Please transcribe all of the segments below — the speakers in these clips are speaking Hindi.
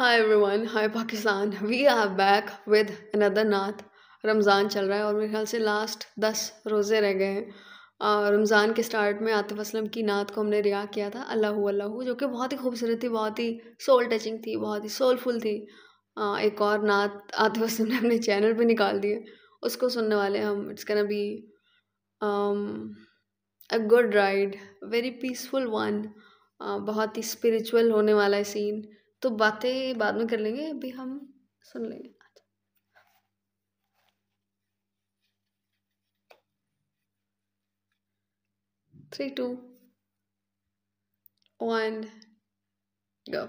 Hi everyone hi Pakistan we are back with another naat Ramzan चल रहा है और मेरे ख्याल से लास्ट दस रोज़े रह गए हैं। रमज़ान के स्टार्ट में आतिफ असलम की नात को हमने रिया किया था अल्लाह अल्लाह जो कि बहुत ही खूबसूरत थी बहुत ही सोल टचिंग थी बहुत ही सोलफुल थी। आ, एक और नात आतिफ असलम ने अपने चैनल पे निकाल दिए। उसको सुनने वाले हम। It's can be a good ride very peaceful one बहुत ही स्पिरिचुअल होने वाला है सीन तो बातें बाद में कर लेंगे, अभी हम सुन लेंगे। थ्री टू वन गो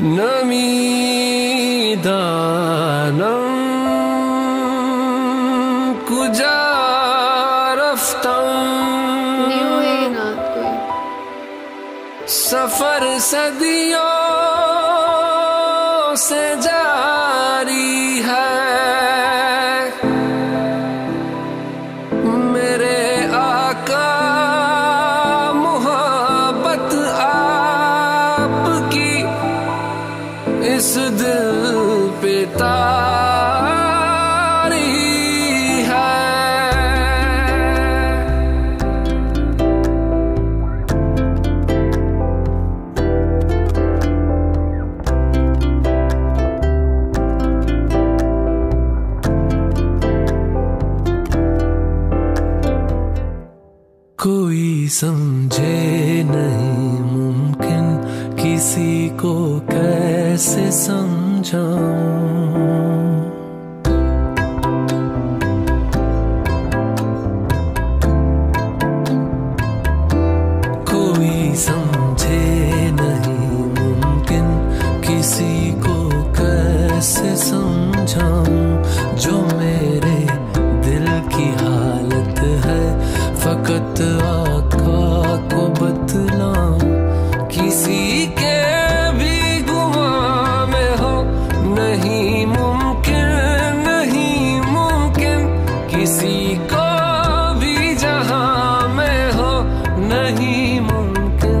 नमी सदियों से जारी है। मेरे आका मोहब्बत आपकी इस दिल पे तारी समझे नहीं मुमकिन किसी को कैसे समझाऊं? किसी समझाऊं? जो मेरे दिल की हालत है, फकत आका नहीं मुमकिन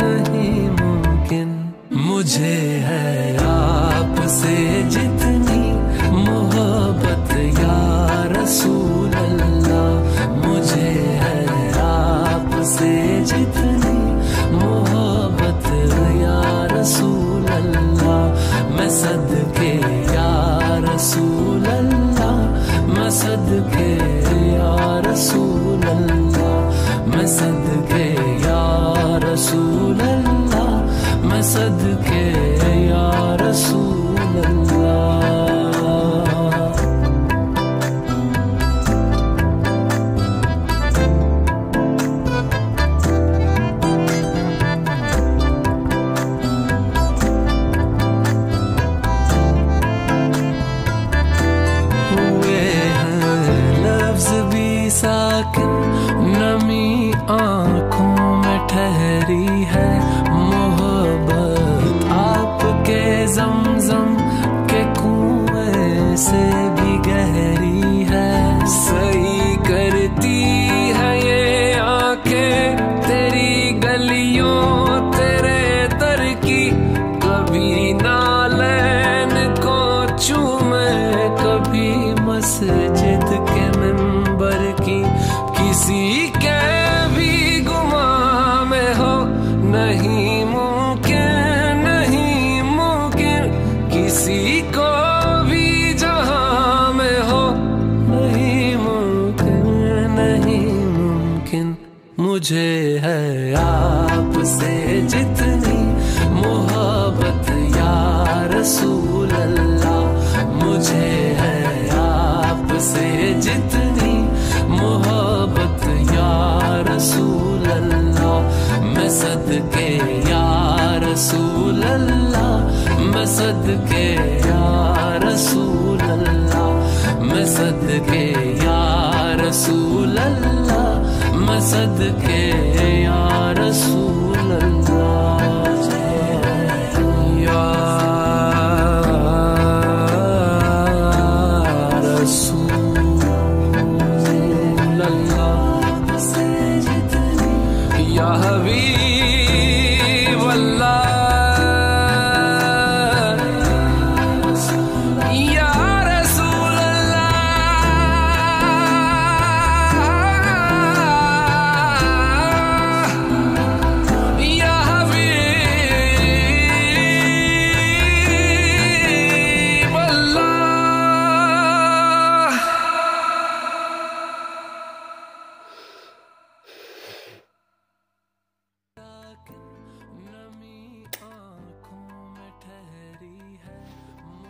नहीं मुमकिन। मुझे है आपसे जितनी मोहब्बत, या रसूल अल्लाह मुझे है आपसे जितनी मोहब्बत, या रसूल अल्लाह मैं सदके है। मुझे है आपसे जितनी मोहब्बत, या रसूल अल्लाह मुझे है आपसे जितनी मोहब्बत, या रसूल अल्लाह मैं सदके, या रसूल अल्लाह मैं सदके, या रसूल अल्लाह मैं सदके, या रसूल अल्लाह मैं सदके या रसूल।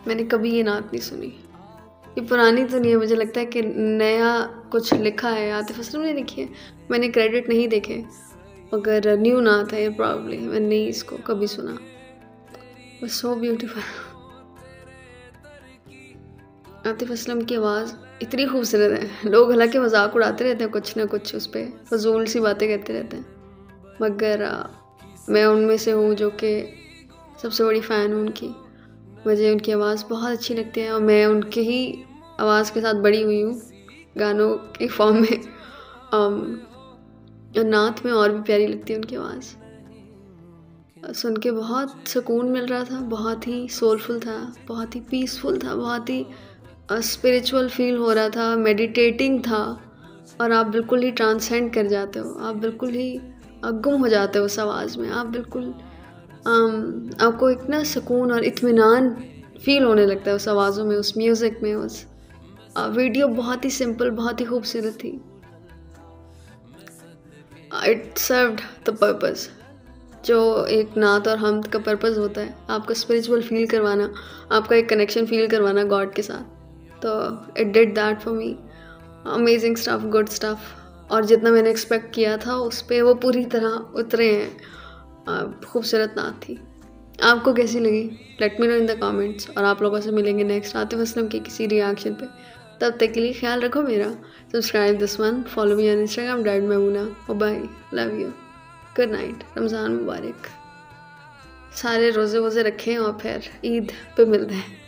मैंने कभी ये नात नहीं सुनी। ये पुरानी तो नहीं है, मुझे लगता है कि नया कुछ लिखा है आतिफ असलम ने लिखी है। मैंने क्रेडिट नहीं देखे अगर न्यू नात है ये प्रॉब्ली मैंने नहीं इसको कभी सुना। बस सो ब्यूटीफुल आतिफ असलम की आवाज़ इतनी खूबसूरत है। लोग हालाँकि मज़ाक उड़ाते रहते हैं, कुछ ना कुछ उस पर फजूल सी बातें कहते रहते हैं। मगर मैं उनमें से हूँ जो कि सबसे बड़ी फ़ैन हूँ उनकी। मुझे उनकी आवाज़ बहुत अच्छी लगती है और मैं उनके ही आवाज़ के साथ बड़ी हुई हूँ गानों के फॉर्म में। और नात में और भी प्यारी लगती है उनकी आवाज़। सुन के बहुत सुकून मिल रहा था, बहुत ही सोलफुल था, बहुत ही पीसफुल था, बहुत ही स्पिरिचुअल फील हो रहा था मेडिटेटिंग था। और आप बिल्कुल ही ट्रांसेंड कर जाते हो, आप बिल्कुल ही गुम हो जाते हो उस आवाज़ में, आप बिल्कुल आपको इतना सुकून और इत्मीनान फील होने लगता है उस आवाज़ों में, उस म्यूज़िक में, उस वीडियो बहुत ही सिंपल बहुत ही खूबसूरत थी। इट सर्व्ड द पर्पज़ जो एक नात और हमद का पर्पज़ होता है। आपका स्पिरिचुअल फील करवाना, आपका एक कनेक्शन फील करवाना गॉड के साथ। तो it did that for me amazing stuff good stuff और जितना मैंने एक्सपेक्ट किया था, उस पर वो पूरी तरह उतरे हैं। खूबसूरत नात थी। आपको कैसी लगी? Let me know in the comments और आप लोगों से मिलेंगे नेक्स्ट आतिफ असलम के किसी रिएक्शन पे। तब तक के लिए ख्याल रखो मेरा। Subscribe this one follow me on Instagram died Maimoona bye love you good night Ramzan मुबारक। सारे रोज़े वोज़े रखें और फिर ईद पे मिलते हैं।